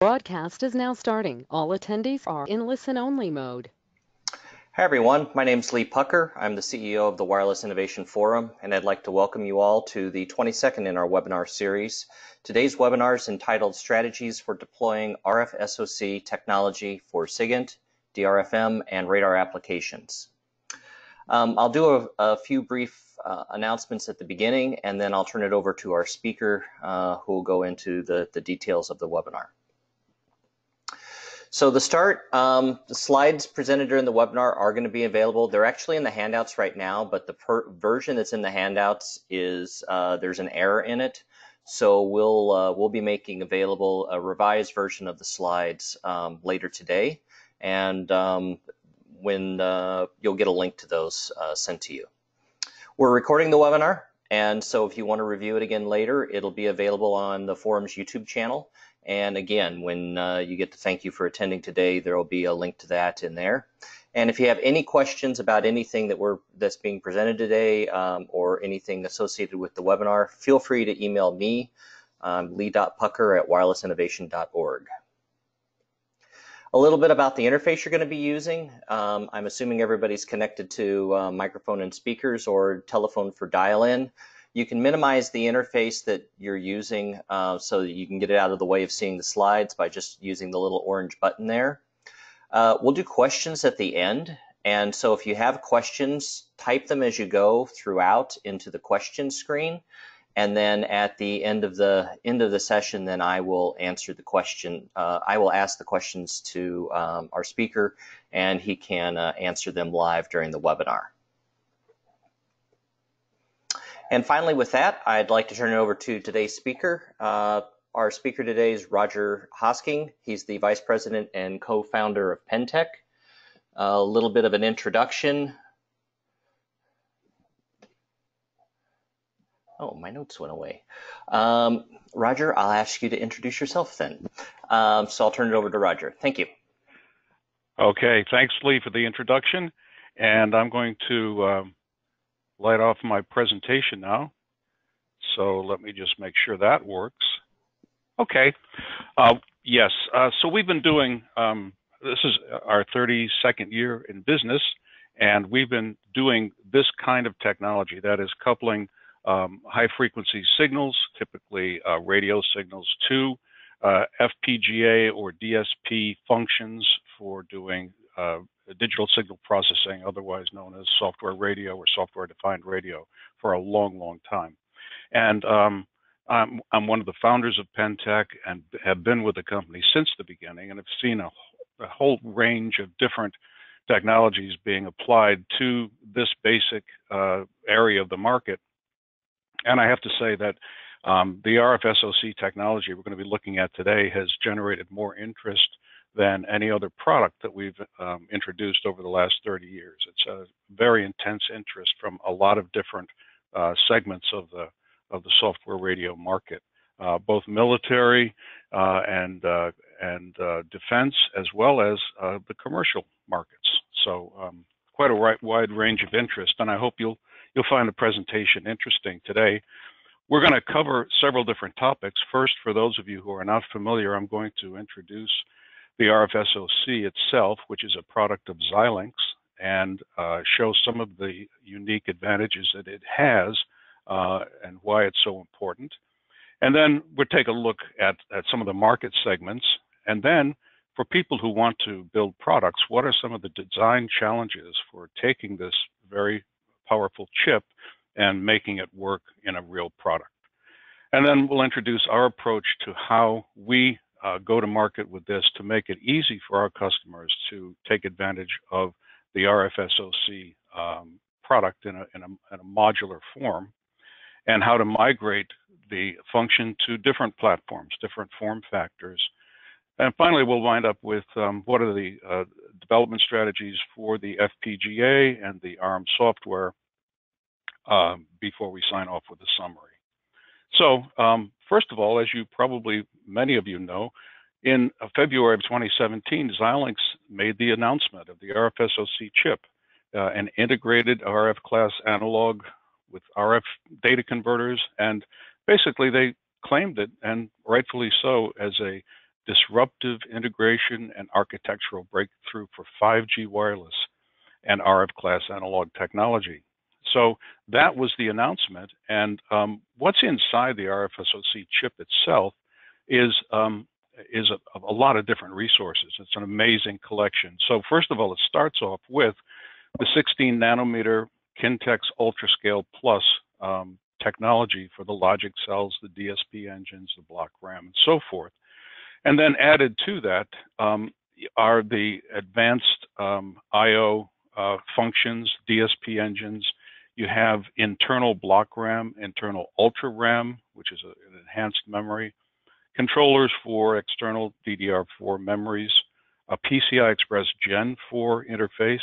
Broadcast is now starting. All attendees are in listen-only mode. Hi, everyone. My name is Lee Pucker. I'm the CEO of the Wireless Innovation Forum, and I'd like to welcome you all to the 22nd in our webinar series. Today's webinar is entitled Strategies for Deploying RF SoC Technology for SIGINT, DRFM, and Radar Applications. Um, I'll do a, a few brief uh, announcements at the beginning, and then I'll turn it over to our speaker uh, who will go into the, the details of the webinar. So the start, um, the slides presented during the webinar are going to be available. They're actually in the handouts right now, but the version that's in the handouts is uh, there's an error in it. So we'll uh, we'll be making available a revised version of the slides um, later today, and um, when uh, you'll get a link to those uh, sent to you. We're recording the webinar, and so if you want to review it again later, it'll be available on the forum's YouTube channel. And again, when uh, you get to thank you for attending today, there will be a link to that in there. And if you have any questions about anything that we're that's being presented today um, or anything associated with the webinar, feel free to email me, um, lee.pucker at wirelessinnovation.org. A little bit about the interface you're going to be using. Um, I'm assuming everybody's connected to uh, microphone and speakers or telephone for dial-in. You can minimize the interface that you're using uh, so that you can get it out of the way of seeing the slides by just using the little orange button there. Uh, we'll do questions at the end. And so if you have questions, type them as you go throughout into the question screen. And then at the end of the end of the session, then I will answer the question. Uh, I will ask the questions to um, our speaker, and he can uh, answer them live during the webinar. And finally, with that, I'd like to turn it over to today's speaker. Uh, our speaker today is Rodger Hosking. He's the Vice President and co-founder of Pentek. A little bit of an introduction. Oh, my notes went away. Um, Rodger, I'll ask you to introduce yourself then. Um, so I'll turn it over to Rodger. Thank you. Okay, thanks, Lee, for the introduction. And I'm going to um, light off my presentation now. So let me just make sure that works. Okay. Uh, yes. Uh, so we've been doing, um, this is our 32nd year in business, and we've been doing this kind of technology that is coupling um, high frequency signals, typically uh, radio signals, to uh, FPGA or DSP functions for doing uh, digital signal processing, otherwise known as software radio or software defined radio, for a long, long time. And um, I'm, I'm, one of the founders of Pentek and have been with the company since the beginning and have seen a, a whole range of different technologies being applied to this basic uh, area of the market. And I have to say that um, the RF SoC technology we're going to be looking at today has generated more interest than any other product that we've um, introduced over the last 30 years. It's a very intense interest from a lot of different uh, segments of the of the software radio market, uh, both military uh, and uh, and uh, defense, as well as uh, the commercial markets. So um, quite a wide, wide range of interest, and I hope you'll you'll find the presentation interesting today. We're going to cover several different topics. First, for those of you who are not familiar, I'm going to introduce the RFSoC itself, which is a product of Xilinx, and uh, show some of the unique advantages that it has uh, and why it's so important. And then we'll take a look at, at some of the market segments. And then for people who want to build products, what are some of the design challenges for taking this very powerful chip and making it work in a real product? And then we'll introduce our approach to how we uh, go to market with this to make it easy for our customers to take advantage of the RFSoC um, product in a, in, a, in a modular form and how to migrate the function to different platforms, different form factors. And finally, we'll wind up with um, what are the uh, development strategies for the FPGA and the ARM software um, before we sign off with a summary. So, um, first of all, as you probably many of you know, in February of 2017, Xilinx made the announcement of the RFSoC chip, uh, an integrated RF class analog with RF data converters, and basically they claimed it, and rightfully so, as a disruptive integration and architectural breakthrough for 5G wireless and RF class analog technology. So that was the announcement. And um, what's inside the RFSoC chip itself is um, is a, a, lot of different resources. It's an amazing collection. So first of all, it starts off with the 16 nanometer Kintex UltraScale Plus um, technology for the logic cells, the DSP engines, the block RAM, and so forth. And then added to that um, are the advanced um, I/O uh, functions, DSP engines. You have internal block RAM, internal Ultra RAM, which is a, an enhanced memory, controllers for external DDR4 memories, a PCI Express Gen 4 interface,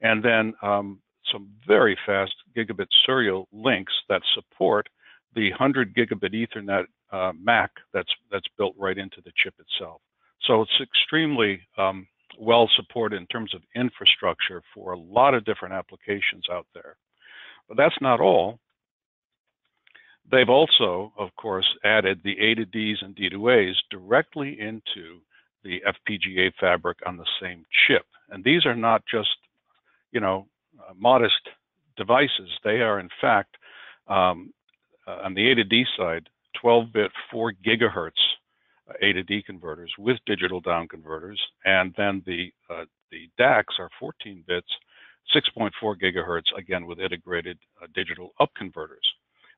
and then um, some very fast gigabit serial links that support the 100 gigabit Ethernet uh, MAC that's that's built right into the chip itself. So it's extremely um, well supported in terms of infrastructure for a lot of different applications out there. But that's not all. They've also, of course, added the A to Ds and D to As directly into the FPGA fabric on the same chip. And these are not just, you know, uh, modest devices. They are, in fact, um, uh, on the A to D side, 12-bit 4 gigahertz uh, A to D converters with digital down converters, and then the uh, the DACs are 14 bits, 6.4 gigahertz, again with integrated uh, digital up converters.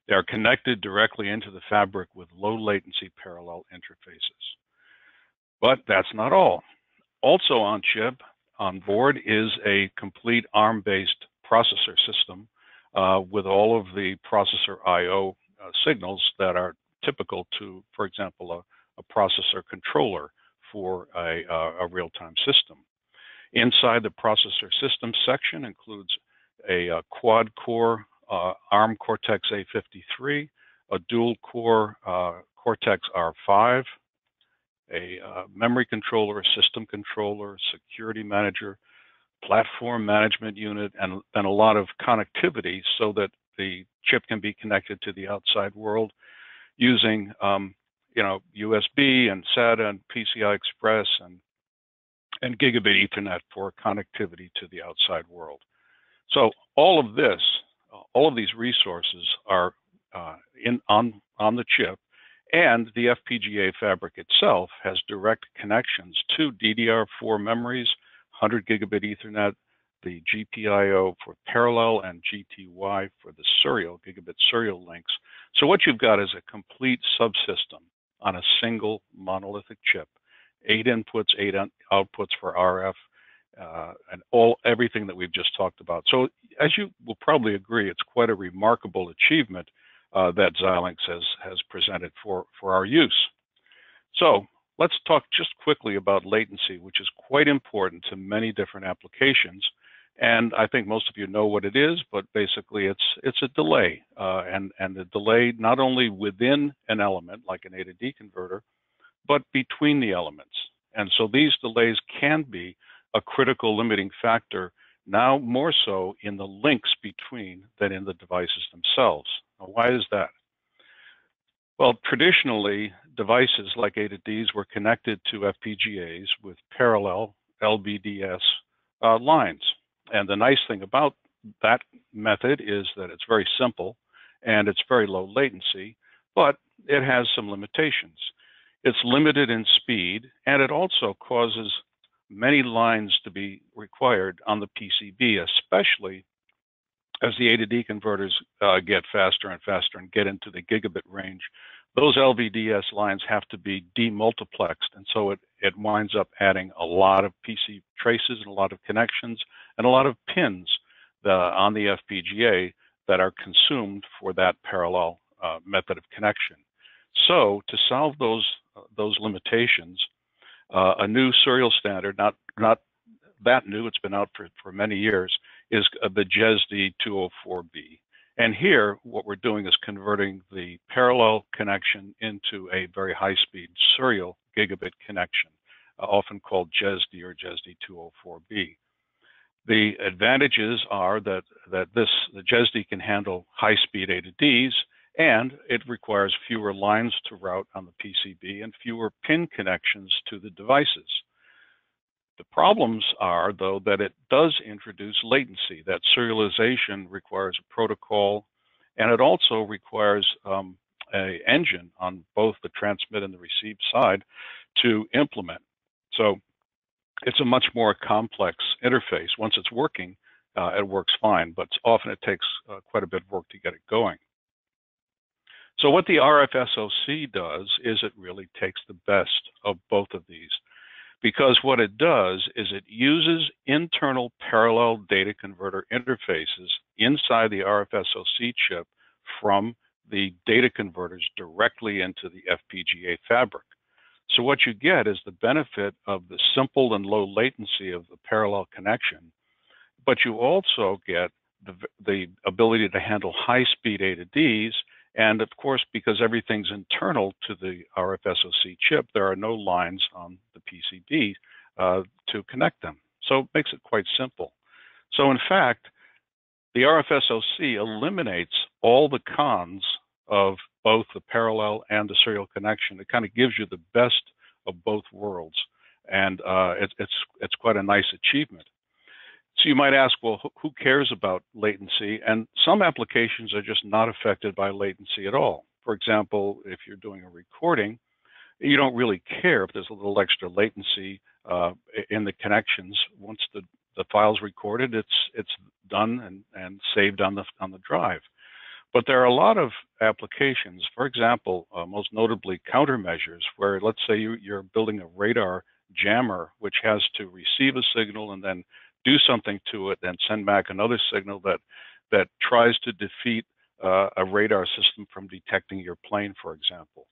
They are connected directly into the fabric with low latency parallel interfaces. But that's not all. Also on chip, on board, is a complete ARM-based processor system uh, with all of the processor I/O uh, signals that are typical to, for example, a, a processor controller for a, a real-time system. Inside the processor system section includes a, a quad-core uh, ARM Cortex A53, a dual-core uh, Cortex R5, a uh, memory controller, a system controller, security manager, platform management unit, and then a lot of connectivity so that the chip can be connected to the outside world using, um, you know, USB and SATA and PCI Express and and gigabit Ethernet for connectivity to the outside world. So all of this, all of these resources are uh, in on on the chip, and the FPGA fabric itself has direct connections to DDR4 memories, 100 gigabit Ethernet, the GPIO for parallel and GTY for the serial, gigabit serial links. So what you've got is a complete subsystem on a single monolithic chip, eight inputs, eight outputs for RF, uh, and all everything that we've just talked about. So as you will probably agree, it's quite a remarkable achievement uh, that Xilinx has, has presented for, for our use. So let's talk just quickly about latency, which is quite important to many different applications. And I think most of you know what it is, but basically it's it's a delay, uh, and and the delay not only within an element like an A to D converter, but between the elements. And so these delays can be a critical limiting factor now more so in the links between than in the devices themselves. Now, why is that? Well, traditionally, devices like A to Ds were connected to FPGAs with parallel LVDS uh, lines. And the nice thing about that method is that it's very simple and it's very low latency, but it has some limitations. It's limited in speed and it also causes many lines to be required on the PCB, especially as the A to D converters uh, get faster and faster and get into the gigabit range. Those LVDS lines have to be demultiplexed, and so it, it winds up adding a lot of PC traces and a lot of connections and a lot of pins the, on the FPGA that are consumed for that parallel uh, method of connection. So to solve those uh, those limitations, uh, a new serial standard, not not that new, it's been out for, for many years, is the JESD 204B. And here, what we're doing is converting the parallel connection into a very high-speed serial gigabit connection, uh, often called JESD or JESD 204B. The advantages are that, that this the JESD can handle high-speed A to Ds, and it requires fewer lines to route on the PCB and fewer pin connections to the devices. The problems are, though, that it does introduce latency. That serialization requires a protocol, and it also requires um, a engine on both the transmit and the receive side to implement. So it's a much more complex interface. Once it's working, uh, it works fine, but often it takes uh, quite a bit of work to get it going. So what the RFSOC does is it really takes the best of both of these because what it does is it uses internal parallel data converter interfaces inside the RFSOC chip from the data converters directly into the FPGA fabric. So what you get is the benefit of the simple and low latency of the parallel connection, but you also get the, the ability to handle high speed A to Ds. And of course, because everything's internal to the RFSoC chip, there are no lines on the PCB uh, to connect them. So it makes it quite simple. So in fact, the RFSoC eliminates all the cons of both the parallel and the serial connection. It kind of gives you the best of both worlds, and uh, it, it's it's quite a nice achievement. So you might ask, well, who cares about latency? And some applications are just not affected by latency at all. For example, if you're doing a recording, you don't really care if there's a little extra latency uh, in the connections. Once the the file's recorded, it's it's done and, and saved on the on the drive. But there are a lot of applications, for example, uh, most notably countermeasures, where let's say you, you're building a radar jammer which has to receive a signal and then do something to it and send back another signal that that tries to defeat uh, a radar system from detecting your plane, for example.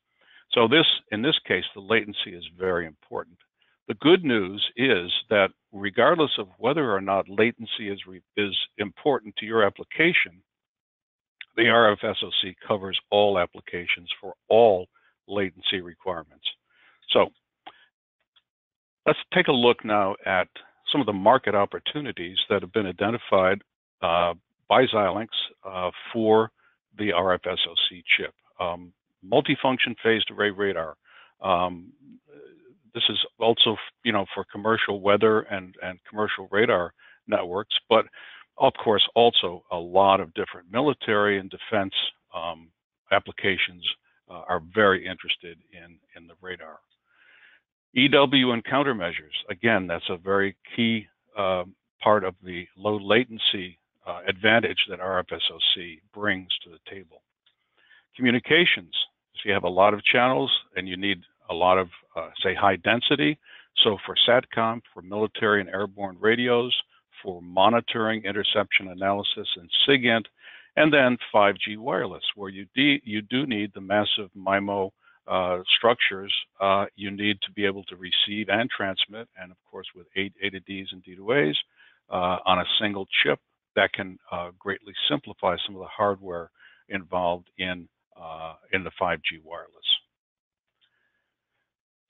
So this, in this case, the latency is very important. The good news is that regardless of whether or not latency is, is important to your application, the RFSoC covers all applications for all latency requirements. So let's take a look now at some of the market opportunities that have been identified uh, by Xilinx uh, for the RFSoC chip. Um, multifunction phased array radar. Um, this is also, you know, for commercial weather and, and commercial radar networks, but of course, also a lot of different military and defense um, applications uh, are very interested in, in the radar. EW and countermeasures, again, that's a very key uh, part of the low latency uh, advantage that RFSoC brings to the table. Communications, so you have a lot of channels and you need a lot of, uh, say, high density. So for SATCOM, for military and airborne radios, for monitoring, interception analysis, and SIGINT, and then 5G wireless, where you, you do need the massive MIMO uh, structures. Uh, you need to be able to receive and transmit, and of course with A, A to Ds and D to As uh, on a single chip that can uh, greatly simplify some of the hardware involved in uh, in the 5G wireless.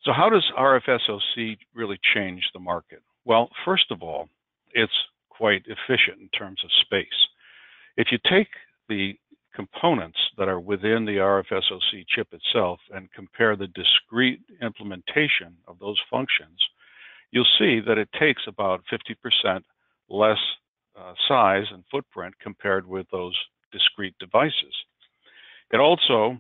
So how does RFSoC really change the market? Well, first of all, it's quite efficient in terms of space. If you take the components that are within the RFSoC chip itself and compare the discrete implementation of those functions, you'll see that it takes about 50% less uh, size and footprint compared with those discrete devices. It also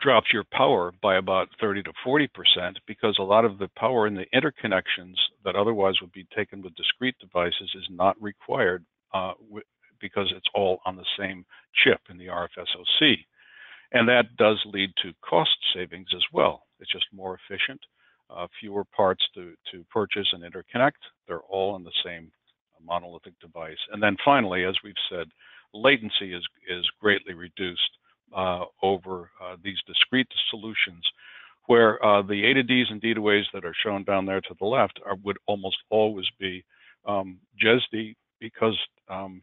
drops your power by about 30 to 40 percent because a lot of the power in the interconnections that otherwise would be taken with discrete devices is not required uh, because it's all on the same chip in the RFSoC. And that does lead to cost savings as well. It's just more efficient, uh, fewer parts to, to purchase and interconnect. They're all on the same monolithic device. And then finally, as we've said, latency is, is greatly reduced uh, over uh, these discrete solutions where uh, the A to Ds and D to As that are shown down there to the left are, would almost always be um, JESD because um,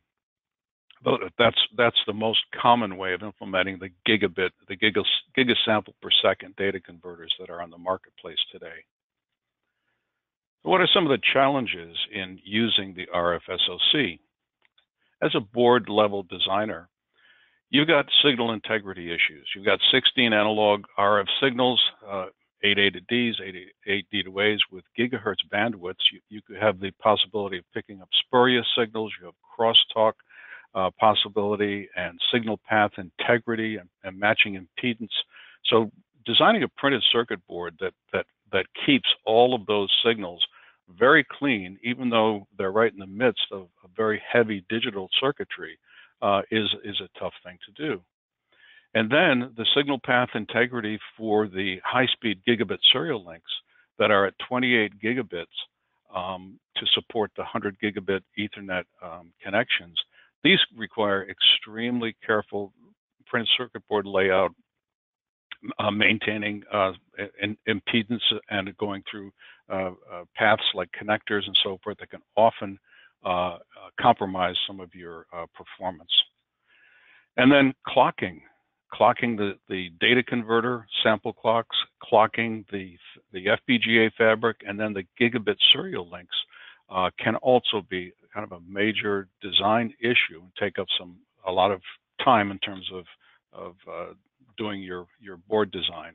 that's that's the most common way of implementing the gigabit, the giga, gigasample per second data converters that are on the marketplace today. What are some of the challenges in using the RFSoC? As a board level designer, you've got signal integrity issues. You've got 16 analog RF signals, uh, 8A to Ds, 8, D to A's with gigahertz bandwidths. You, you could have the possibility of picking up spurious signals. You have crosstalk uh, possibility and signal path integrity and, and matching impedance. So designing a printed circuit board that that that keeps all of those signals very clean, even though they're right in the midst of a very heavy digital circuitry, uh, is is a tough thing to do. And then the signal path integrity for the high-speed gigabit serial links that are at 28 gigabits um, to support the 100 gigabit Ethernet um, connections. These require extremely careful printed circuit board layout uh, maintaining uh, in, impedance and going through uh, uh, paths like connectors and so forth that can often uh, uh, compromise some of your performance. And then clocking, clocking the, the data converter, sample clocks, clocking the, the FPGA fabric, and then the gigabit serial links can also be kind of a major design issue and take up some a lot of time in terms of of uh, doing your, your board design.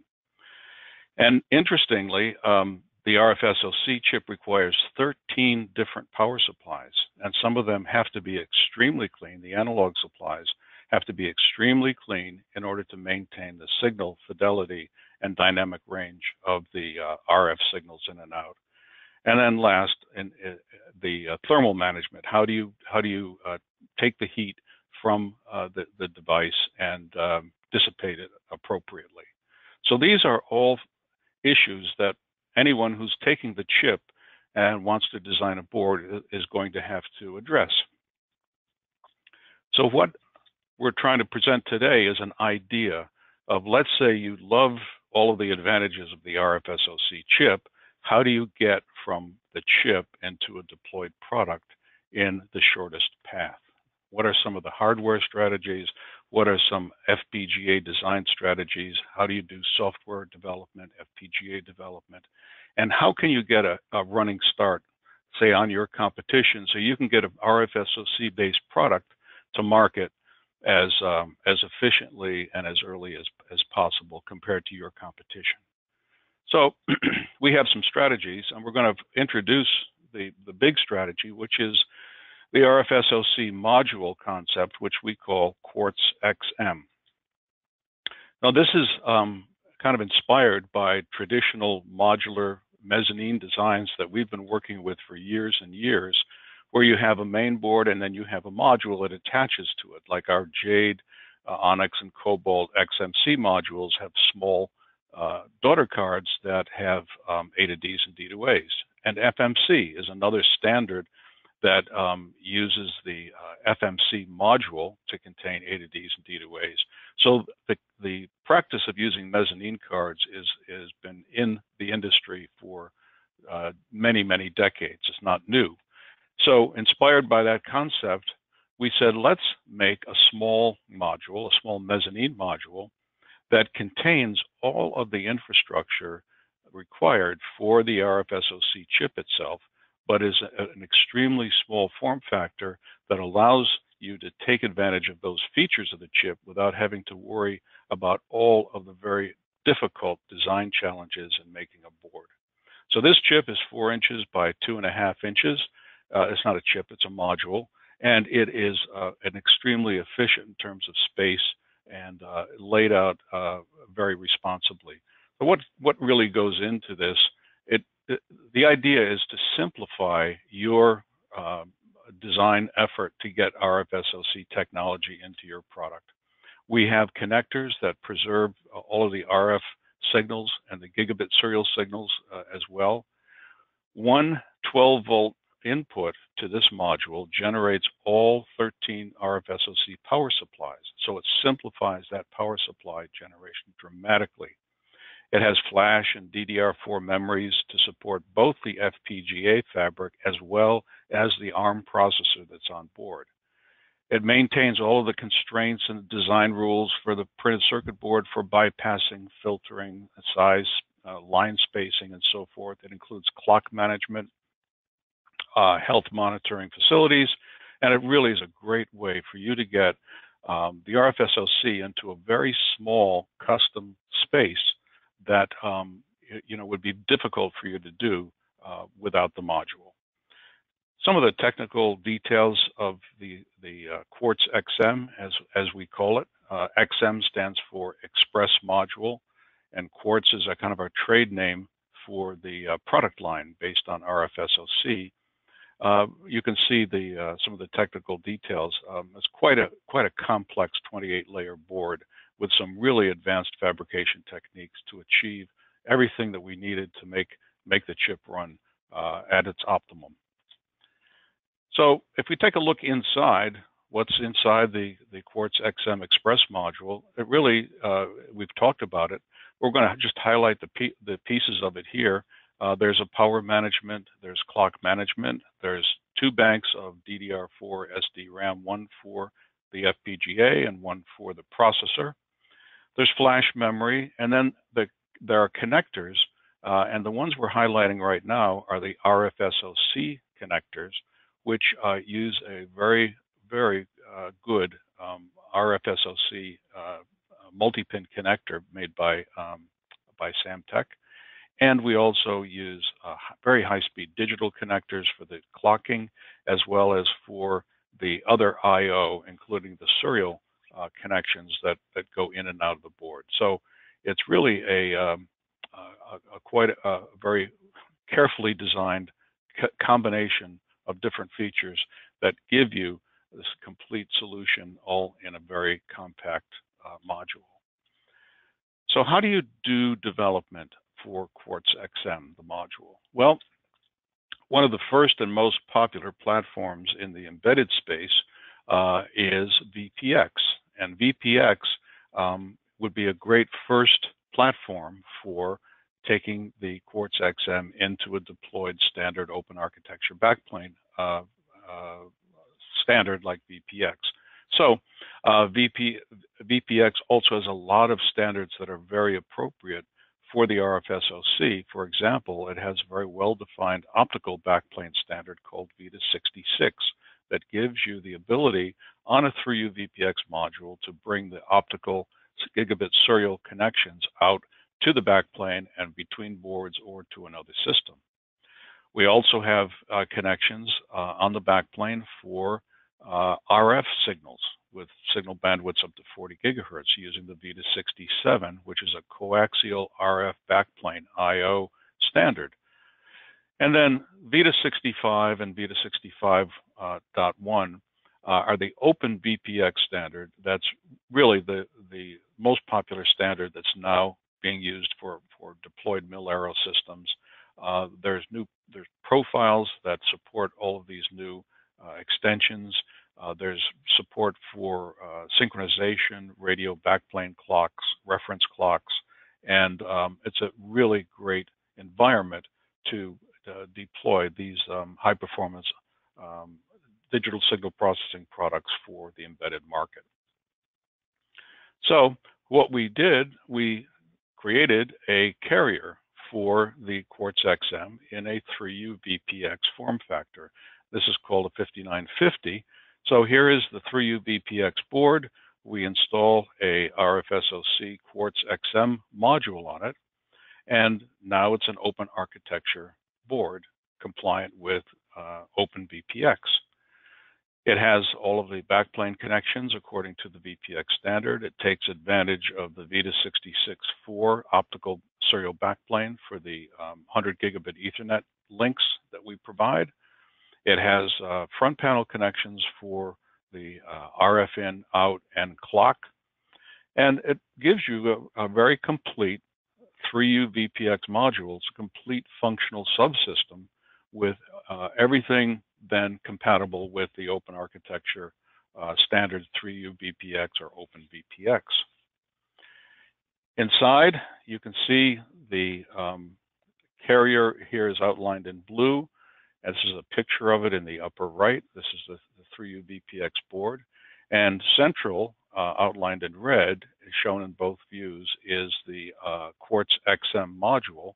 And interestingly, um, the RFSoC chip requires 13 different power supplies, and some of them have to be extremely clean. The analog supplies have to be extremely clean in order to maintain the signal fidelity and dynamic range of the uh, RF signals in and out. And then last, in, uh, the uh, thermal management. How do you how do you uh, take the heat from uh, the, the device and um, dissipate it appropriately. So these are all issues that anyone who's taking the chip and wants to design a board is going to have to address. So what we're trying to present today is an idea of let's say you love all of the advantages of the RFSoC chip, how do you get from the chip into a deployed product in the shortest path? What are some of the hardware strategies? What are some FPGA design strategies? How do you do software development, FPGA development? And how can you get a, a running start, say, on your competition so you can get an RFSoC based product to market as um, as efficiently and as early as, as possible compared to your competition. So we have some strategies, and we're going to introduce the, the big strategy, which is the RFSoC module concept, which we call Quartz XM. Now, this is um, kind of inspired by traditional modular mezzanine designs that we've been working with for years and years, where you have a main board and then you have a module that attaches to it, like our Jade, uh, Onyx, and Cobalt XMC modules have small uh, daughter cards that have um, A to Ds and D to A's. And FMC is another standard that um, uses the uh, FMC module to contain A to Ds and D to A's. So the, the practice of using mezzanine cards is has been in the industry for uh, many, many decades. It's not new. So inspired by that concept, we said, let's make a small module, a small mezzanine module that contains all of the infrastructure required for the RFSoC chip itself but is an extremely small form factor that allows you to take advantage of those features of the chip without having to worry about all of the very difficult design challenges in making a board. So this chip is four inches by two and a half inches. Uh, it's not a chip, it's a module, and it is uh, an extremely efficient in terms of space and uh, laid out uh, very responsibly. But what what really goes into this It the, idea is to simplify your uh, design effort to get RFSoC technology into your product. We have connectors that preserve all of the RF signals and the gigabit serial signals uh, as well. One 12 volt input to this module generates all 13 RFSoC power supplies. So it simplifies that power supply generation dramatically. It has flash and DDR4 memories to support both the FPGA fabric as well as the ARM processor that's on board. It maintains all of the constraints and design rules for the printed circuit board for bypassing, filtering, size, uh, line spacing, and so forth. It includes clock management, uh, health monitoring facilities, and it really is a great way for you to get um, the RFSoC into a very small custom space that um, you know would be difficult for you to do uh, without the module. Some of the technical details of the the uh, Quartz XM, as as we call it, uh, XM stands for Express Module, and Quartz is a kind of our trade name for the uh, product line based on RFSoC. Uh, you can see the uh, some of the technical details. Um, it's quite a quite a complex 28-layer board with some really advanced fabrication techniques to achieve everything that we needed to make make the chip run uh, at its optimum. So if we take a look inside, what's inside the the Quartz XM Express module, it really uh, we've talked about it. We're going to just highlight the the pieces of it here. Uh, there's a power management, there's clock management, there's two banks of DDR4 SDRAM, one for the FPGA and one for the processor. There's flash memory, and then the, there are connectors, uh, and the ones we're highlighting right now are the RFSoC connectors, which uh, use a very, very uh, good um, RFSoC uh, multi-pin connector made by um, by Samtec. And we also use uh, very high-speed digital connectors for the clocking, as well as for the other I/O, including the serial uh, connections that that go in and out of the board. So it's really a, um, a, a quite a, a, very carefully designed combination of different features that give you this complete solution all in a very compact uh, module. So how do you do development for Quartz XM, the module? Well, one of the first and most popular platforms in the embedded space uh, is VPX. And VPX um, would be a great first platform for taking the Quartz XM into a deployed standard open architecture backplane uh, uh, standard like VPX. So uh, VP, VPX also has a lot of standards that are very appropriate for the RFSoC. For example, it has a very well-defined optical backplane standard called VITA 66 that gives you the ability on a 3U VPX module to bring the optical gigabit serial connections out to the backplane and between boards or to another system. We also have uh, connections uh, on the backplane for uh, RF signals with signal bandwidths up to 40 gigahertz using the VITA 67, which is a coaxial RF backplane I/O standard. And then VITA 65 and VITA 65.1 uh, uh, are the open VPX standard. That's really the, the most popular standard that's now being used for, for deployed mil-aero systems. Uh, there's new there's profiles that support all of these new uh, extensions. Uh, there's support for uh, synchronization, radio backplane clocks, reference clocks, and um, it's a really great environment to uh, deploy these um, high performance um, digital signal processing products for the embedded market. So what we did, we created a carrier for the Quartz XM in a 3U VPX form factor. This is called a 5950. So here is the 3U VPX board. We install a RFSoC Quartz XM module on it. And now it's an open architecture board compliant with uh, OpenVPX. It has all of the backplane connections according to the VPX standard. It takes advantage of the VITA 66.4 optical serial backplane for the um, 100 gigabit Ethernet links that we provide. It has uh, front panel connections for the uh, RF in, out, and clock. And it gives you a, a very complete 3U VPX modules, complete functional subsystem with uh, everything then compatible with the open architecture uh, standard 3U VPX or Open VPX. Inside, you can see the um, carrier here is outlined in blue. And this is a picture of it in the upper right. This is the, the 3U VPX board. And central, uh, outlined in red, shown in both views, is the uh, Quartz XM module,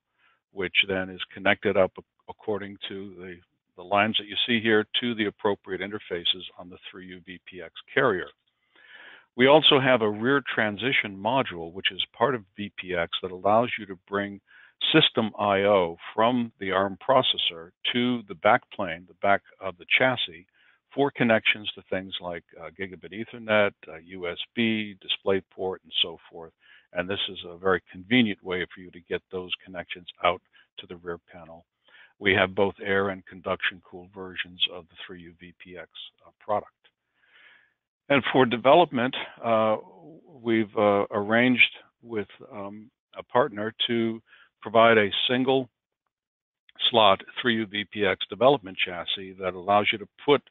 which then is connected up according to the, the lines that you see here to the appropriate interfaces on the 3U VPX carrier. We also have a rear transition module, which is part of VPX that allows you to bring system I/O from the ARM processor to the backplane, the back of the chassis, for connections to things like uh, gigabit Ethernet, uh, USB, DisplayPort, and so forth. And this is a very convenient way for you to get those connections out to the rear panel. We have both air and conduction cooled versions of the 3U VPX uh, product. And for development, uh, we've uh, arranged with um, a partner to provide a single slot 3U VPX development chassis that allows you to put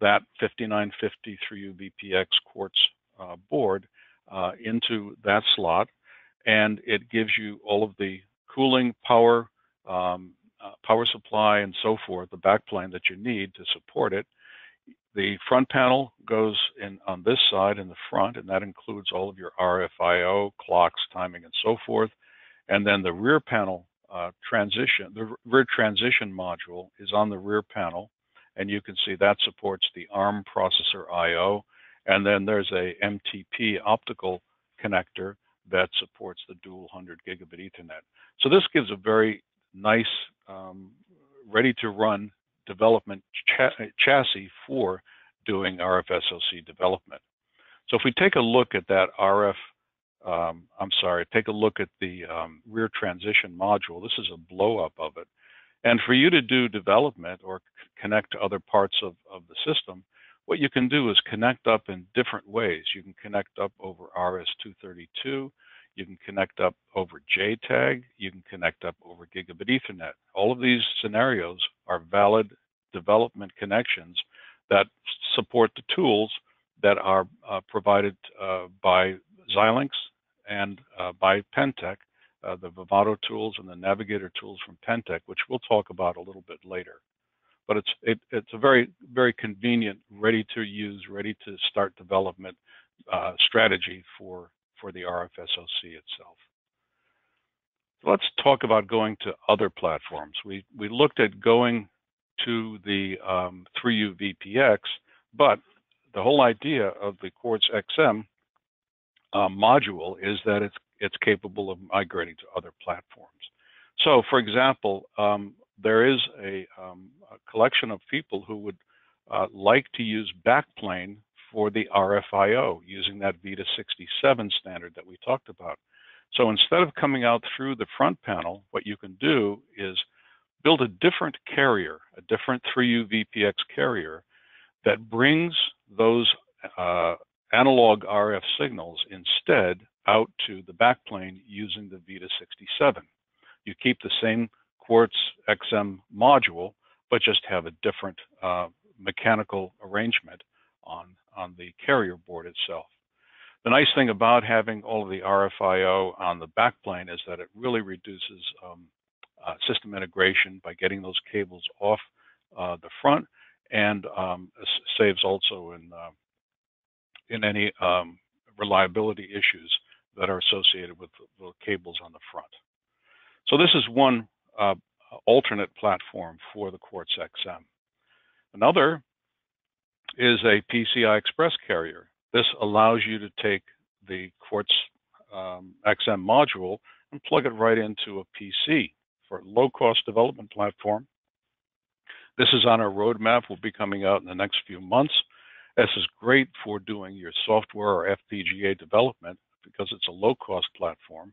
that 5950 3U VPX quartz uh, board uh, into that slot, and it gives you all of the cooling, power, um, uh, power supply, and so forth, the backplane that you need to support it. The front panel goes in on this side in the front, and that includes all of your RFIO, clocks, timing, and so forth. And then the rear panel uh, transition, the rear transition module is on the rear panel, and you can see that supports the ARM processor I/O. And then there's a MTP optical connector that supports the dual 100 gigabit Ethernet. So this gives a very nice, um, ready to run development chassis for doing RFSoC development. So if we take a look at that RF, um, I'm sorry, take a look at the um, rear transition module. This is a blow up of it. And for you to do development or connect to other parts of, of the system, what you can do is connect up in different ways. You can connect up over RS-232, you can connect up over JTAG, you can connect up over gigabit Ethernet. All of these scenarios are valid development connections that support the tools that are uh, provided uh, by Xilinx and uh, by Pentek, uh, the Vivado tools and the Navigator tools from Pentek, which we'll talk about a little bit later. But it's it, it's a very very convenient, ready to use, ready to start development uh, strategy for for the RFSoC itself. Let's talk about going to other platforms. We we looked at going to the um, 3U VPX, but the whole idea of the Quartz XM module is that it's it's capable of migrating to other platforms. So, for example, um, there is a, um, a, collection of people who would uh, like to use backplane for the RFIO using that VITA 67 standard that we talked about. So instead of coming out through the front panel, what you can do is build a different carrier, a different 3U VPX carrier that brings those uh, analog RF signals instead out to the backplane using the VITA 67. You keep the same Quartz XM module, but just have a different uh, mechanical arrangement on, on the carrier board itself. The nice thing about having all of the RFIO on the backplane is that it really reduces um, uh, system integration by getting those cables off uh, the front and um, saves also in uh, in any um, reliability issues that are associated with the cables on the front. So this is one uh, alternate platform for the Quartz XM. Another is a PCI Express carrier. This allows you to take the Quartz um, XM module and plug it right into a PC for a low-cost development platform. This is on our roadmap, will be coming out in the next few months. This is great for doing your software or FPGA development because it's a low-cost platform.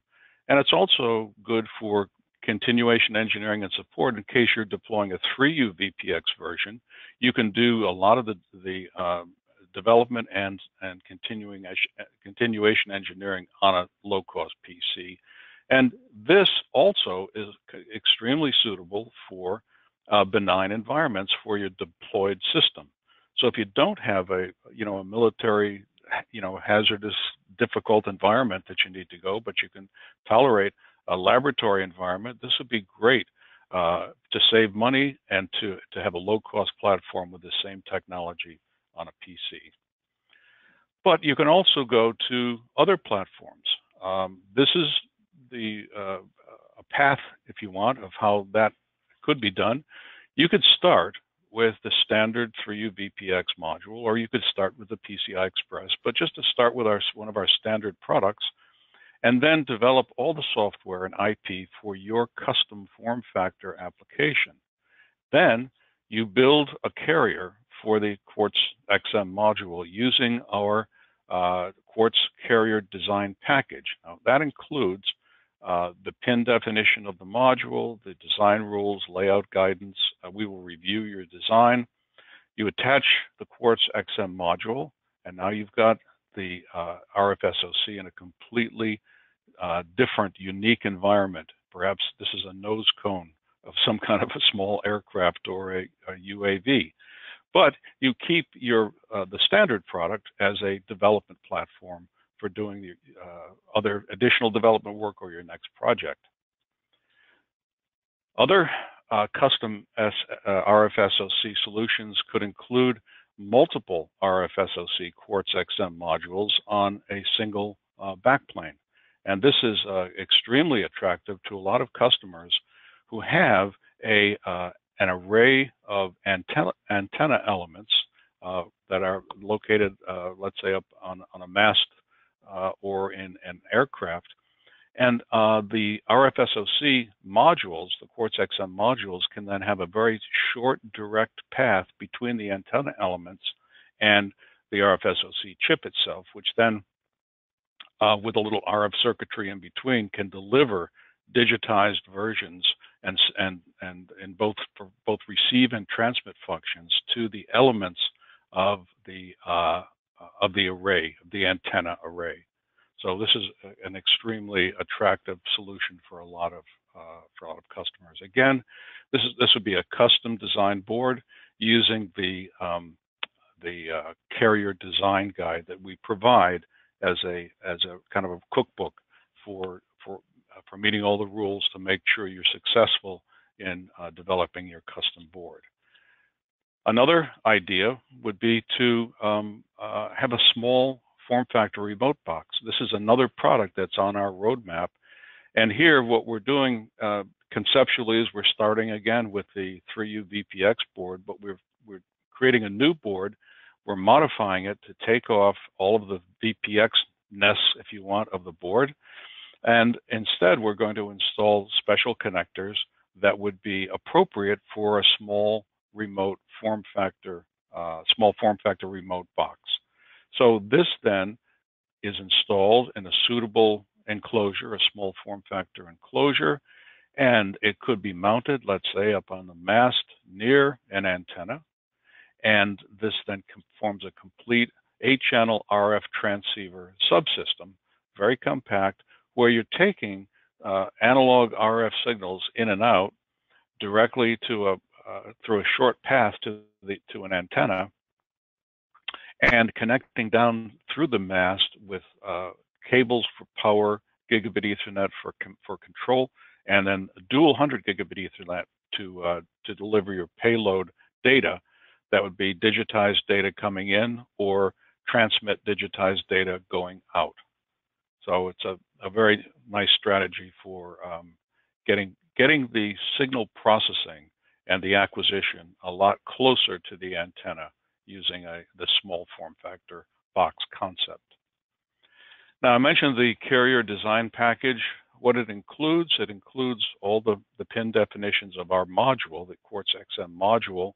And it's also good for continuation engineering and support in case you're deploying a 3U VPX version. You can do a lot of the, the uh, development and, and continuing continuation engineering on a low-cost PC. And this also is extremely suitable for uh, benign environments for your deployed system. So if you don't have a, you know, a military, you know, hazardous, difficult environment that you need to go, but you can tolerate a laboratory environment, this would be great uh, to save money and to, to have a low-cost platform with the same technology on a PC. But you can also go to other platforms. Um, this is the uh, a path, if you want, of how that could be done. You could start with the standard 3U VPX module, or you could start with the PCI Express, but just to start with our, one of our standard products, and then develop all the software and IP for your custom form factor application. Then you build a carrier for the Quartz XM module using our uh, Quartz carrier design package. Now, that includes uh, the pin definition of the module, the design rules, layout guidance. Uh, we will review your design. You attach the Quartz XM module, and now you've got the uh, RFSoC in a completely uh, different, unique environment. Perhaps this is a nose cone of some kind of a small aircraft or a, a UAV. But you keep your uh, the standard product as a development platform for doing the uh, other additional development work or your next project. Other uh, custom S, uh, RFSoC solutions could include multiple RFSoC Quartz XM modules on a single uh, backplane. And this is uh, extremely attractive to a lot of customers who have a uh, an array of antenna, antenna elements uh, that are located, uh, let's say, up on, on a mast aircraft. And uh, the RFSoC modules, the Quartz XM modules, can then have a very short direct path between the antenna elements and the RFSoC chip itself, which then uh, with a little RF circuitry in between, can deliver digitized versions and and and in both for both receive and transmit functions to the elements of the uh, of the array, of the antenna array. So this is an extremely attractive solution for a lot of uh, for a lot of customers. Again, this is this would be a custom design board using the um, the uh, carrier design guide that we provide as a as a kind of a cookbook for for uh, for meeting all the rules to make sure you're successful in uh, developing your custom board. Another idea would be to um, uh, have a small form factor remote box. This is another product that's on our roadmap. And here, what we're doing uh, conceptually is we're starting again with the 3U VPX board, but we're, we're creating a new board we're modifying it to take off all of the VPX-ness, if you want, of the board. And instead, we're going to install special connectors that would be appropriate for a small remote form factor, uh, small form factor remote box. So this then is installed in a suitable enclosure, a small form factor enclosure, and it could be mounted, let's say, up on the mast near an antenna, and this then forms a complete eight-channel RF transceiver subsystem, very compact, where you're taking uh, analog RF signals in and out directly to a uh, through a short path to the to an antenna, and connecting down through the mast with uh, cables for power, gigabit Ethernet for for control, and then dual 100 gigabit Ethernet to uh, to deliver your payload data that would be digitized data coming in or transmit digitized data going out. So it's a, a very nice strategy for um, getting getting the signal processing and the acquisition a lot closer to the antenna using a the small form factor box concept. Now I mentioned the carrier design package. What it includes, it includes all the, the pin definitions of our module, the Quartz XM module,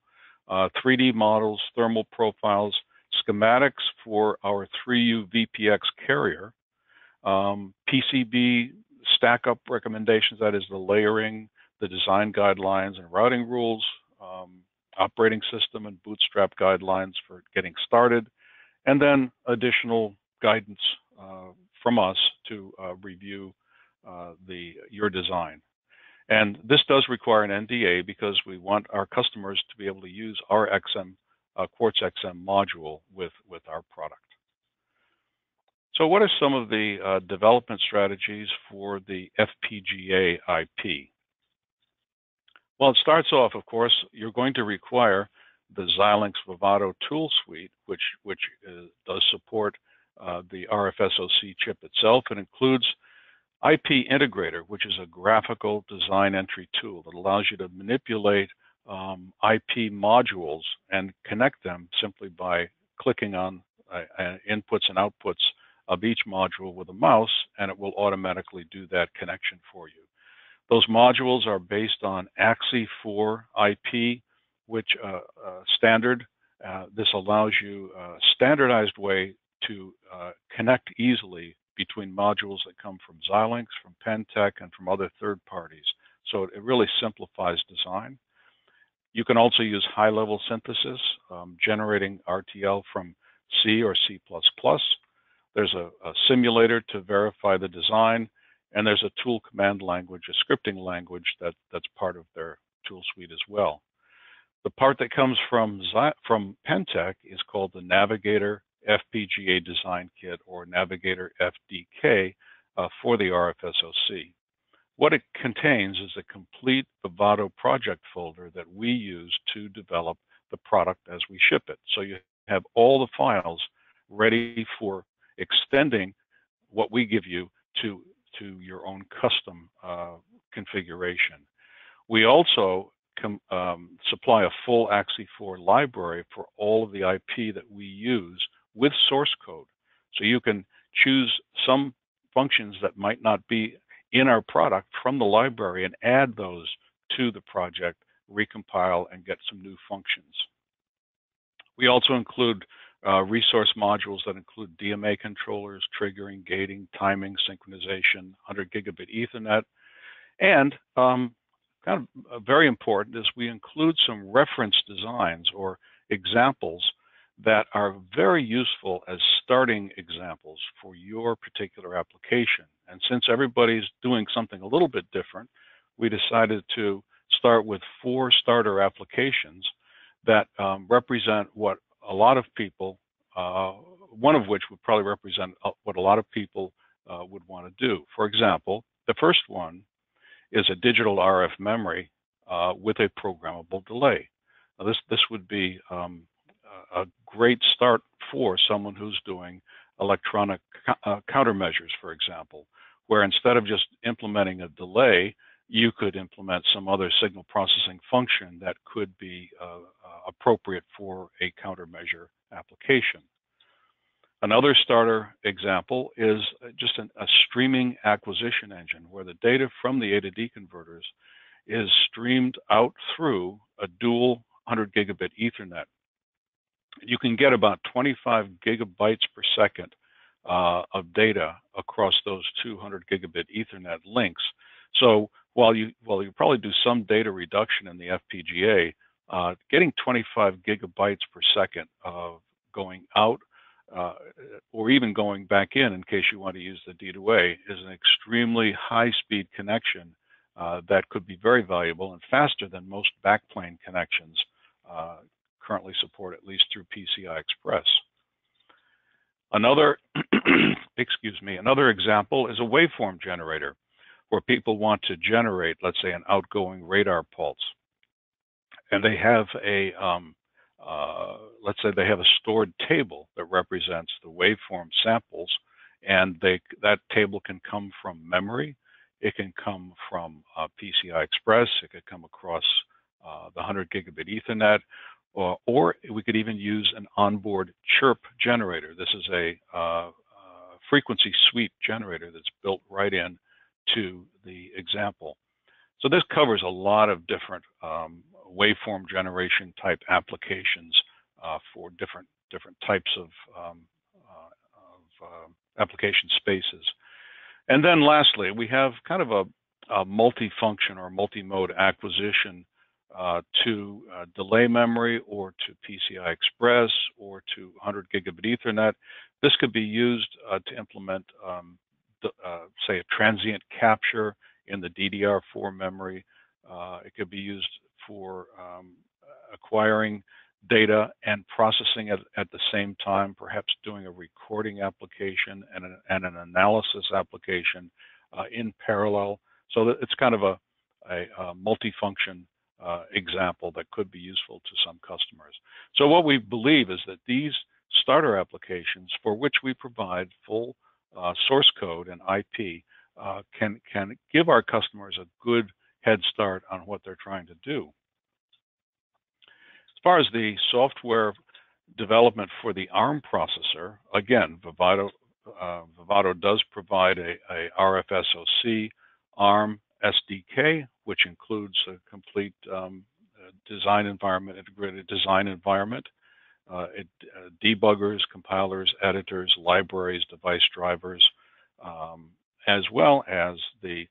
uh, 3D models, thermal profiles, schematics for our 3U VPX carrier, um, PCB stack up recommendations, that is the layering, the design guidelines and routing rules, um, operating system and bootstrap guidelines for getting started, and then additional guidance uh, from us to uh, review uh, the your design. And this does require an NDA because we want our customers to be able to use our XM, uh, Quartz XM module with, with our product. So what are some of the uh, development strategies for the FPGA IP? Well, it starts off, of course, you're going to require the Xilinx Vivado tool suite, which, which uh, does support uh, the RFSoC chip itself. It includes IP Integrator, which is a graphical design entry tool that allows you to manipulate um, IP modules and connect them simply by clicking on uh, uh, inputs and outputs of each module with a mouse, and it will automatically do that connection for you. Those modules are based on AXI4 IP, which uh, uh, standard. Uh, this allows you a standardized way to uh, connect easily between modules that come from Xilinx, from Pentek, and from other third parties. So it really simplifies design. You can also use high-level synthesis, um, generating RTL from C or C++. There's a, a, simulator to verify the design, and there's a tool command language, a scripting language that, that's part of their tool suite as well. The part that comes from, from Pentek is called the Navigator FPGA Design Kit or Navigator FDK uh, for the RFSoC. What it contains is a complete Vivado project folder that we use to develop the product as we ship it. So you have all the files ready for extending what we give you to, to your own custom uh, configuration. We also um, supply a full AXI4 library for all of the IP that we use with source code. So you can choose some functions that might not be in our product from the library and add those to the project, recompile, and get some new functions. We also include uh, resource modules that include DMA controllers, triggering, gating, timing, synchronization, 100 gigabit Ethernet, and um, kind of uh, very important is we include some reference designs or examples that are very useful as starting examples for your particular application. And since everybody's doing something a little bit different, we decided to start with four starter applications that um, represent what a lot of people, uh, one of which would probably represent uh, what a lot of people uh, would want to do. For example, the first one is a digital RF memory uh, with a programmable delay. Now this this would be um, a great start for someone who's doing electronic uh, countermeasures, for example, where instead of just implementing a delay, you could implement some other signal processing function that could be uh, uh, appropriate for a countermeasure application. Another starter example is just an, a streaming acquisition engine where the data from the A to D converters is streamed out through a dual 100 gigabit Ethernet you can get about 25 gigabytes per second uh, of data across those 200 gigabit Ethernet links. So while you while you probably do some data reduction in the FPGA, uh, getting 25 gigabytes per second of going out uh, or even going back in in case you want to use the D2A is an extremely high speed connection uh, that could be very valuable and faster than most backplane connections uh, currently support, at least through PCI Express. Another, excuse me, another example is a waveform generator where people want to generate, let's say, an outgoing radar pulse. And they have a, um, uh, let's say they have a stored table that represents the waveform samples, and they, that table can come from memory, it can come from uh, PCI Express, it could come across uh, the 100 gigabit Ethernet, uh, or we could even use an onboard chirp generator. This is a uh, uh, frequency suite generator that's built right in to the example. So this covers a lot of different um, waveform generation type applications uh, for different different types of, um, uh, of uh, application spaces. And then lastly, we have kind of a, a multi-function or multi-mode acquisition uh, to uh, delay memory or to PCI Express or to 100 gigabit Ethernet. This could be used uh, to implement, um, say, a transient capture in the DDR4 memory. Uh, it could be used for um, acquiring data and processing it at the same time, perhaps doing a recording application and, a, and an analysis application uh, in parallel. So it's kind of a, a, a multifunction uh, example that could be useful to some customers. So what we believe is that these starter applications for which we provide full uh, source code and IP uh, can, can give our customers a good head start on what they're trying to do. As far as the software development for the ARM processor, again, Vivado, uh, Vivado does provide a, a RFSoC ARM SDK, which includes a complete um, design environment, integrated design environment. Uh, it, uh, debuggers, compilers, editors, libraries, device drivers, um, as well as the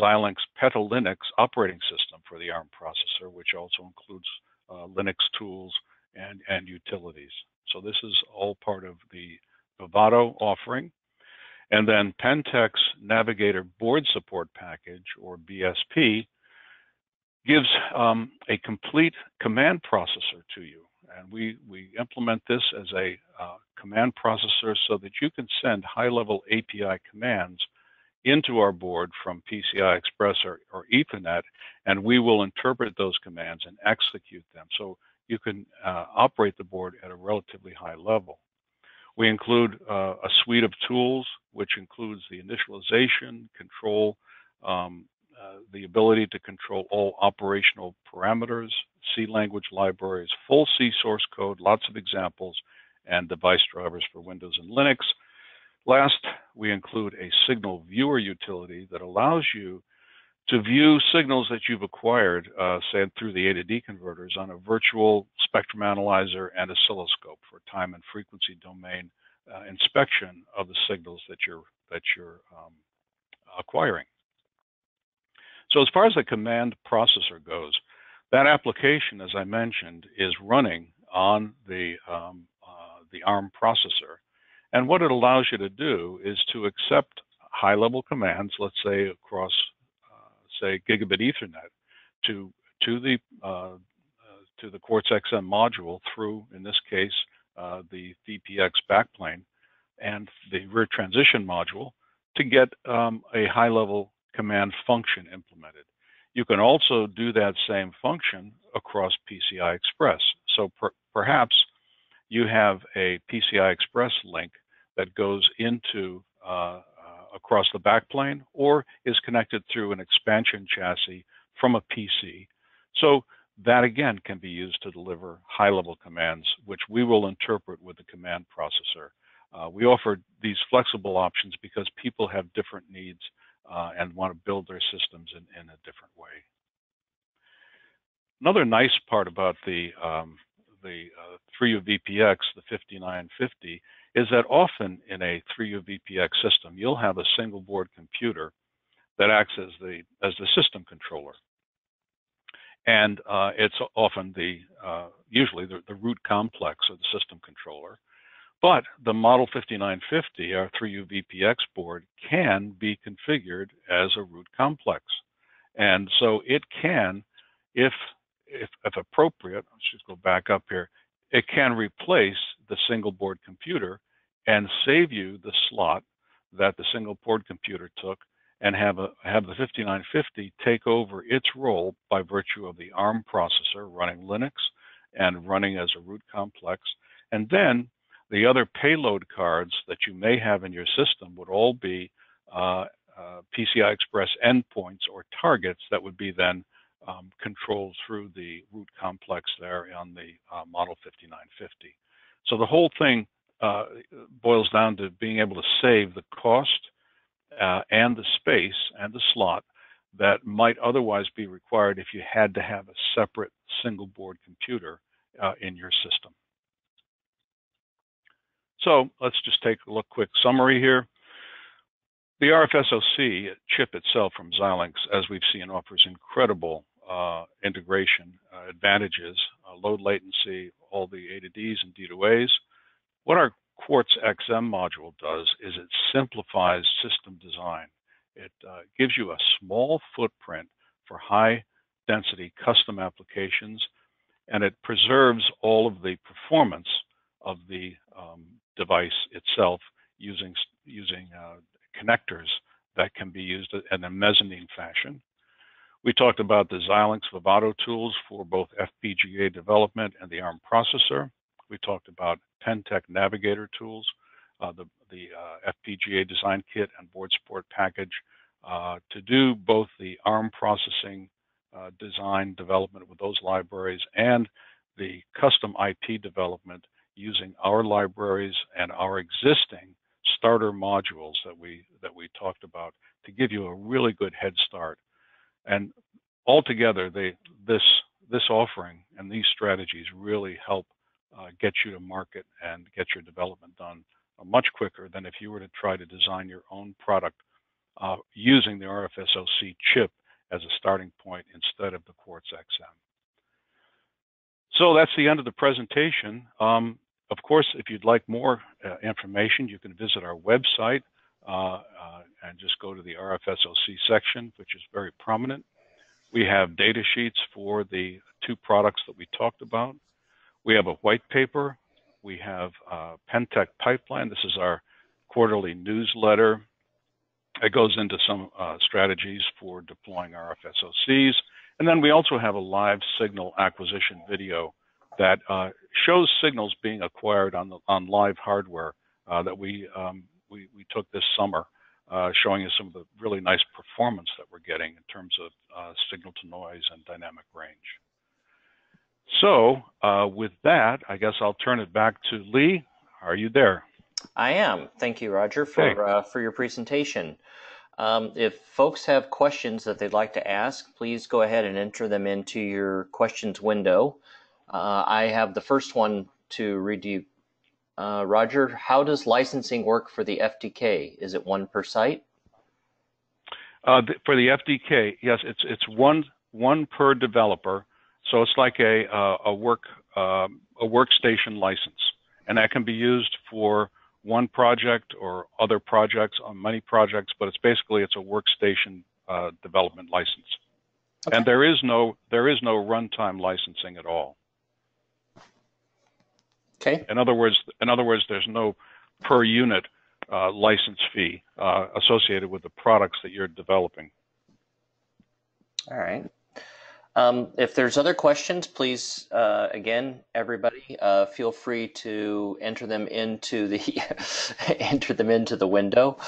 Xilinx PetaLinux operating system for the ARM processor, which also includes uh, Linux tools and, and utilities. So this is all part of the Vivado offering. And then Pentek's Navigator Board Support Package, or BSP, gives um, a complete command processor to you. And we, we implement this as a uh, command processor so that you can send high-level API commands into our board from PCI Express or, or, Ethernet, and we will interpret those commands and execute them. So you can uh, operate the board at a relatively high level. We include uh, a suite of tools, which includes the initialization, control, um, uh, the ability to control all operational parameters, C language libraries, full C source code, lots of examples, and device drivers for Windows and Linux. Last, we include a signal viewer utility that allows you to view signals that you've acquired, uh, say through the A to D converters, on a virtual spectrum analyzer and oscilloscope for time and frequency domain uh, inspection of the signals that you're that you're um, acquiring. So as far as the command processor goes, that application, as I mentioned, is running on the um, uh, the ARM processor, and what it allows you to do is to accept high-level commands, let's say across, uh, say, gigabit Ethernet, to to the uh, uh to the Quartz XM module through, in this case, uh, the VPX backplane and the rear transition module to get um, a high-level command function implemented. You can also do that same function across PCI Express. So per perhaps you have a PCI Express link that goes into uh, across the backplane or is connected through an expansion chassis from a PC. So that again can be used to deliver high level commands, which we will interpret with the command processor. Uh, we offer these flexible options because people have different needs uh, and want to build their systems in, in, a different way. Another nice part about the um, the uh, 3U VPX, the 5950, is that often in a 3U VPX system, you'll have a single board computer that acts as the as the system controller, and uh, it's often the uh, usually the, the, root complex of the system controller. But the Model 5950, our 3U VPX board, can be configured as a root complex, and so it can, if if, if appropriate, let's just go back up here, it can replace the single board computer and save you the slot that the single board computer took and have a have the 5950 take over its role by virtue of the ARM processor running Linux and running as a root complex. And then the other payload cards that you may have in your system would all be uh, uh, PCI Express endpoints or targets that would be then um, controlled through the root complex there on the uh, Model 5950. So the whole thing uh, boils down to being able to save the cost uh, and the space and the slot that might otherwise be required if you had to have a separate single board computer uh, in your system. So let's just take a look quick summary here. The RFSoC chip itself from Xilinx, as we've seen, offers incredible uh, integration uh, advantages, uh, low latency, all the A to Ds and D to As. What our Quartz XM module does is it simplifies system design. It uh, gives you a small footprint for high density custom applications, and it preserves all of the performance of the um, device itself using, using uh, connectors that can be used in a mezzanine fashion. We talked about the Xilinx Vivado tools for both FPGA development and the ARM processor. We talked about Pentek Navigator tools, uh, the, the uh, FPGA design kit and board support package uh, to do both the ARM processing uh, design development with those libraries and the custom IP development using our libraries and our existing starter modules that we that we talked about to give you a really good head start. And altogether, they this this offering and these strategies really help uh, get you to market and get your development done much quicker than if you were to try to design your own product uh, using the RFSoC chip as a starting point instead of the Quartz XM. So that's the end of the presentation. Um, of course, if you'd like more uh, information, you can visit our website uh, uh, and just go to the RFSoC section, which is very prominent. We have data sheets for the two products that we talked about. We have a white paper. We have uh, Pentek Pipeline. This is our quarterly newsletter. It goes into some uh, strategies for deploying RFSoCs. And then we also have a live signal acquisition video that uh, shows signals being acquired on the, on live hardware uh, that we, um, we, we took this summer, uh, showing you some of the really nice performance that we're getting in terms of uh, signal to noise and dynamic range. So uh, with that, I guess I'll turn it back to Lee. Are you there? I am. Thank you, Rodger, for uh, for your presentation. Um, if folks have questions that they'd like to ask, please go ahead and enter them into your questions window. Uh, I have the first one to read to you. Uh, Rodger, how does licensing work for the FDK? Is it one per site? Uh, th- for the FDK, yes, it's it's one one per developer, so it's like a uh, a work um, a workstation license, and that can be used for one project or other projects on many projects, but it's basically it's a workstation uh, development license, and there is no there is no runtime licensing at all. Okay. In other words, in other words, there's no per unit uh, license fee uh, associated with the products that you're developing. All right. Um, if there's other questions, please, uh, again, everybody, uh, feel free to enter them into the enter them into the window.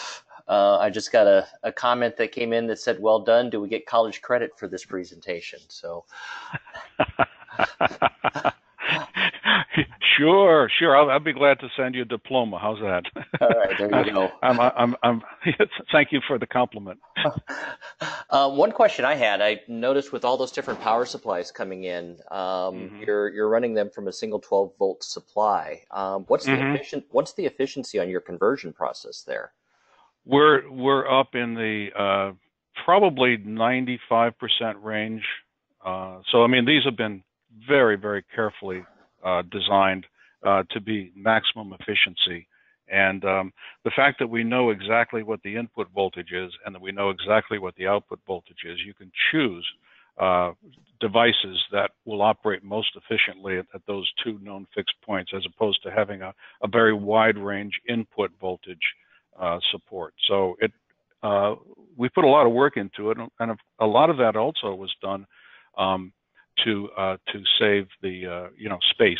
Uh, I just got a, a comment that came in that said, "Well done. Do we get college credit for this presentation?" So, sure, sure. I'll, I'll be glad to send you a diploma. How's that? all right, there you go. I'm, I'm, I'm, thank you for the compliment. Uh, one question I had, I noticed with all those different power supplies coming in, um, Mhm. you're you're running them from a single 12 volt supply. Um, what's the Mhm. efficient? What's the efficiency on your conversion process there? We're we're up in the uh, probably 95% range. Uh, so I mean, these have been very very carefully designed uh, to be maximum efficiency. And um, the fact that we know exactly what the input voltage is and that we know exactly what the output voltage is, you can choose uh, devices that will operate most efficiently at, at those two known fixed points, as opposed to having a, a very wide range input voltage uh, support. So it uh, we put a lot of work into it, and a lot of that also was done um, to uh, to save the uh, you know space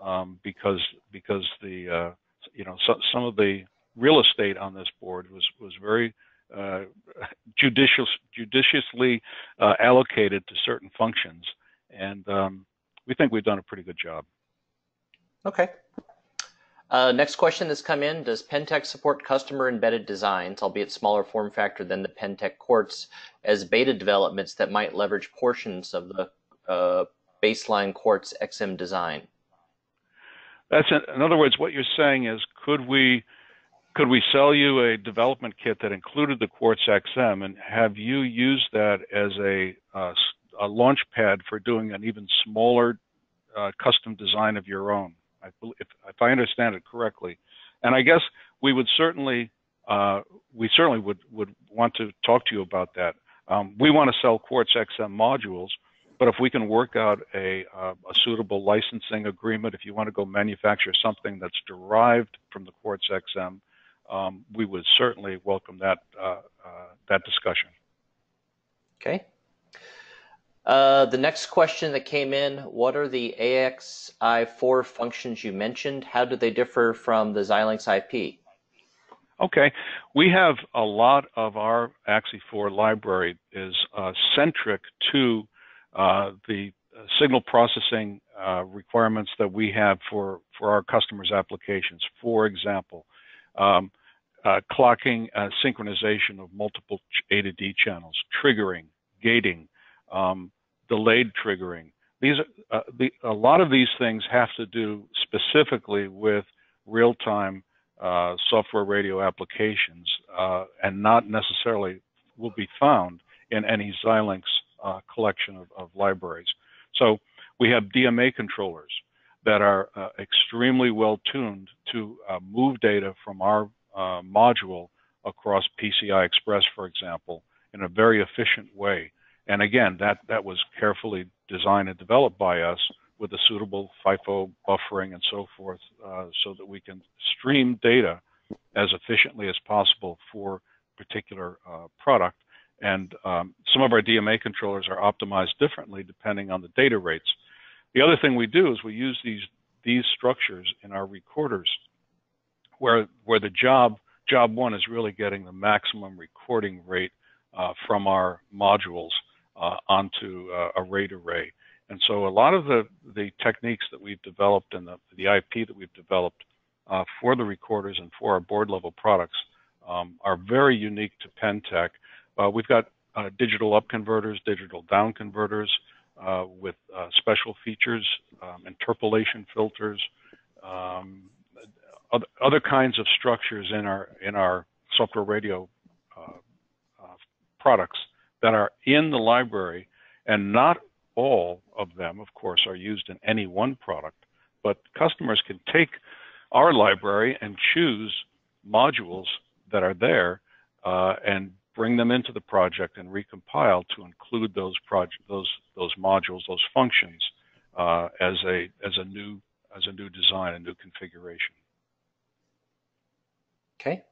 um, because because the uh, you know so, some of the real estate on this board was was very uh, judicious judiciously uh, allocated to certain functions, and um, we think we've done a pretty good job. Okay. Uh, next question that's come in: Does Pentek support customer embedded designs, albeit smaller form factor than the Pentek Quartz, as beta developments that might leverage portions of the uh, baseline Quartz XM design? That's in, in other words, what you're saying is, could we could we sell you a development kit that included the Quartz XM and have you use that as a uh, a launch pad for doing an even smaller uh, custom design of your own? I, if, if I understand it correctly, and I guess we would certainly uh, we certainly would would want to talk to you about that. Um, we want to sell Quartz XM modules, but if we can work out a, uh, a suitable licensing agreement, if you want to go manufacture something that's derived from the Quartz XM, um, we would certainly welcome that uh, uh, that discussion. Okay. Uh, the next question that came in: What are the AXI4 functions you mentioned? How do they differ from the Xilinx IP? Okay, we have a lot of our AXI4 library is uh, centric to the signal processing uh, requirements that we have for, for our customers' applications. For example, um, uh, clocking uh, synchronization of multiple A to D channels, triggering, gating, um, delayed triggering. These uh, the, a lot of these things have to do specifically with real-time uh, software radio applications, uh, and not necessarily will be found in any Xilinx uh, collection of, of, libraries. So we have DMA controllers that are extremely well tuned to move data from our uh, module across PCI Express, for example, in a very efficient way. And again, that, that was carefully designed and developed by us with a suitable FIFO buffering and so forth, uh, so that we can stream data as efficiently as possible for particular uh, product. And um, some of our DMA controllers are optimized differently depending on the data rates. The other thing we do is we use these these structures in our recorders where where the job job one is really getting the maximum recording rate uh, from our modules uh, onto uh, a RAID array. And so a lot of the, the techniques that we've developed and the, the IP that we've developed uh, for the recorders and for our board level products um, are very unique to Pentek. Uh, we've got uh, digital up converters, digital down converters with special features, um, interpolation filters, um, other, other kinds of structures in our in our software radio uh, uh, products that are in the library, and not all of them, of course, are used in any one product. But customers can take our library and choose modules that are there uh, and bring them into the project and recompile to include those project those those modules, those functions uh, as a as a new as a new design, a new configuration. Okay.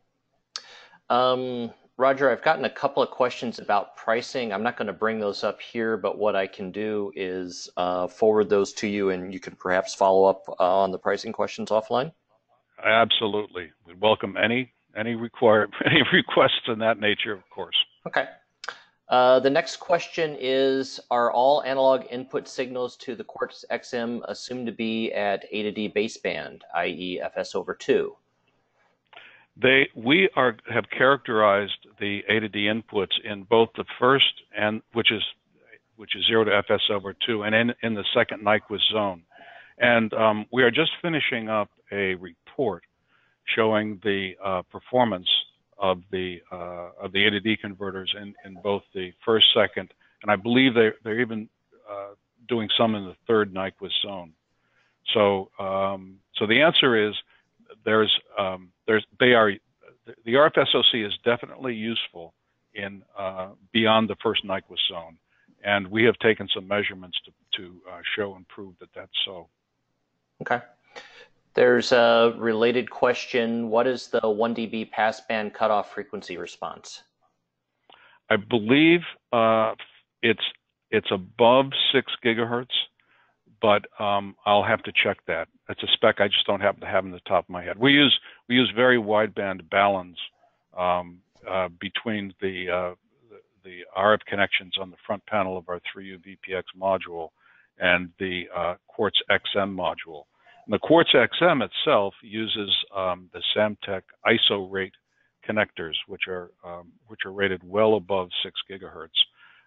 Um, Rodger, I've gotten a couple of questions about pricing. I'm not going to bring those up here, but what I can do is uh, forward those to you and you can perhaps follow up uh, on the pricing questions offline. Absolutely. We welcome any any require any requests in that nature, of course. Okay. Uh, the next question is, are all analog input signals to the Quartz XM assumed to be at A to D baseband, i.e. FS over 2? They we are have characterized the A to D inputs in both the first and which is which is zero to FS over two, and in in the second Nyquist zone, and um, we are just finishing up a report showing the uh, performance of the uh, of the A to D converters in, in both the first, second, and I believe they they're even uh, doing some in the third Nyquist zone. So um, so the answer is there's um, there's they are the RFSoC is definitely useful in uh, beyond the first Nyquist zone, and we have taken some measurements to to uh, show and prove that that's so. Okay. There's a related question. What is the 1 dB passband cutoff frequency response? I believe uh, it's it's above six gigahertz but um, I'll have to check that. It's a spec I just don't happen to have in the top of my head. We use we use very wideband baluns um, uh, between the, uh, the, the RF connections on the front panel of our 3U VPX module and the uh, Quartz XM module. And the Quartz XM itself uses um, the Samtec ISO rate connectors, which are um, which are rated well above six gigahertz.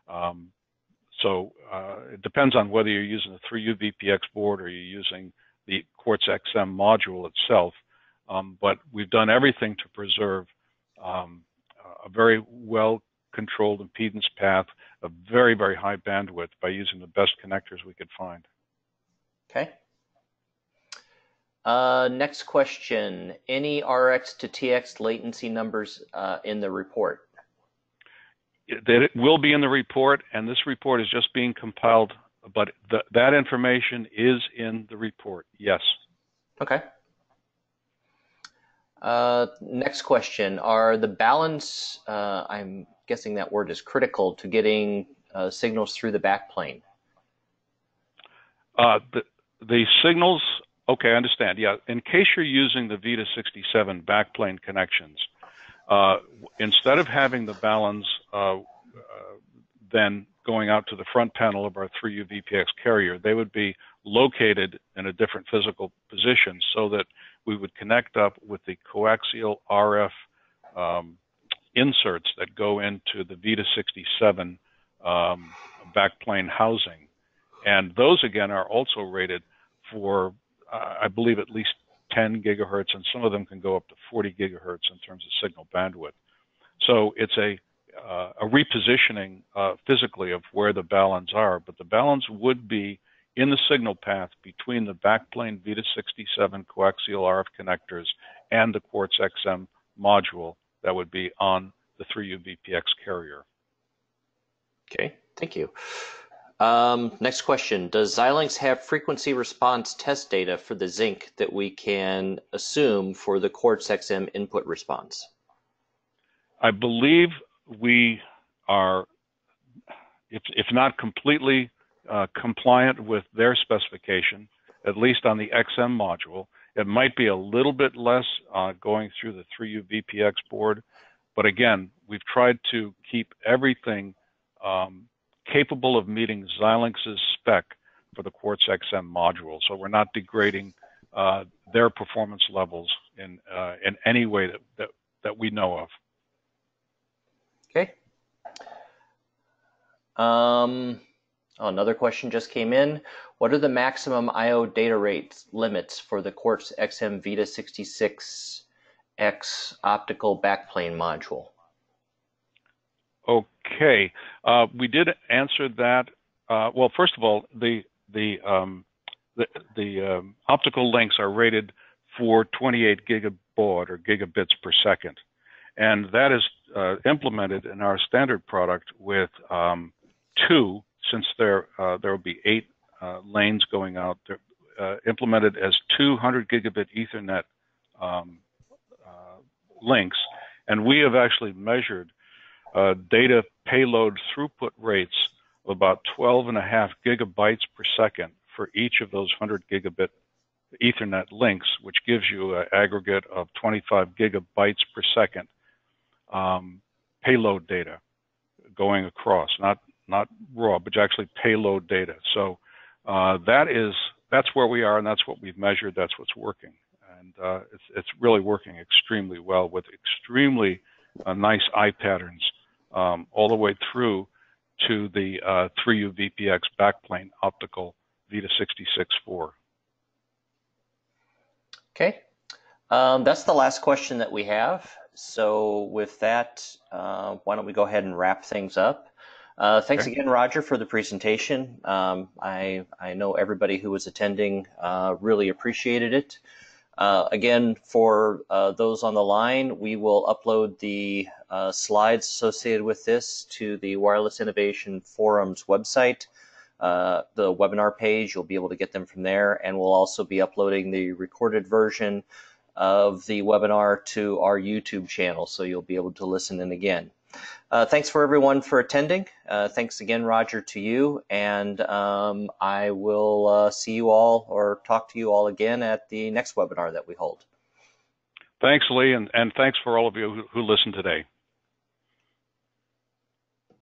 Um, so uh, it depends on whether you're using the 3U VPX board or you're using the Quartz XM module itself. Um, but we've done everything to preserve um, a very well controlled impedance path, a very, very high bandwidth by using the best connectors we could find. Okay. Uh, next question. Any RX to TX latency numbers uh, in the report? that it will be in the report, and this report is just being compiled, but the, that information is in the report. Yes. Okay. Uh, next question: Are the balance? Uh, I'm guessing that word is critical to getting uh, signals through the backplane. Uh, the the signals. Okay, I understand. Yeah, in case you're using the VITA 67 backplane connections, uh, instead of having the baluns uh, uh, then going out to the front panel of our 3U VPX carrier, they would be located in a different physical position so that we would connect up with the coaxial RF um, inserts that go into the VITA 67 um, backplane housing. And those again are also rated for, I believe, at least 10 gigahertz, and some of them can go up to 40 gigahertz in terms of signal bandwidth. So it's a uh, a repositioning uh, physically of where the baluns are, but the baluns would be in the signal path between the backplane VITA 67 coaxial RF connectors and the Quartz XM module that would be on the 3U VPX carrier. Okay, thank you. Um, next question. Does Xilinx have frequency response test data for the Zynq that we can assume for the Quartz XM input response? I believe we are, if, if not completely uh, compliant with their specification, at least on the XM module. It might be a little bit less uh, going through the 3U VPX board, but again, we've tried to keep everything um, capable of meeting Xilinx's spec for the Quartz XM module. So we're not degrading uh, their performance levels in uh, in any way that, that that we know of. Okay. Um, oh, another question just came in. What are the maximum I/O data rate limits for the Quartz XM Vita 66X optical backplane module? Okay, uh, we did answer that. Uh, well, first of all, the the um, the, the um, optical links are rated for 28 gigabaud or gigabits per second, and that is uh, implemented in our standard product with um, two, since there uh, there will be eight uh, lanes going out. They're uh, implemented as 200 gigabit Ethernet um, links, and we have actually measured data payload throughput rates of about 12 and a half gigabytes per second for each of those 100 gigabit Ethernet links, which gives you an aggregate of 25 gigabytes per second um, payload data going across, not not raw, but actually payload data. So uh, that is that's where we are, and that's what we've measured. That's what's working, and uh, it's it's really working extremely well with extremely uh, nice eye patterns um, all the way through to the uh, 3U VPX backplane optical VITA 66.4. Okay, um, that's the last question that we have. So with that, uh, why don't we go ahead and wrap things up? Uh, thanks okay. again, Rodger, for the presentation. Um, I, I know everybody who was attending uh, really appreciated it. Uh, again, for uh, those on the line, we will upload the uh, slides associated with this to the Wireless Innovation Forum's website. Uh, the webinar page, you'll be able to get them from there, and we'll also be uploading the recorded version of the webinar to our YouTube channel, so you'll be able to listen in again. Uh, thanks for everyone for attending. Uh, thanks again, Rodger, to you. And um, I will uh, see you all or talk to you all again at the next webinar that we hold. Thanks, Lee, and, and thanks for all of you who, who listened today.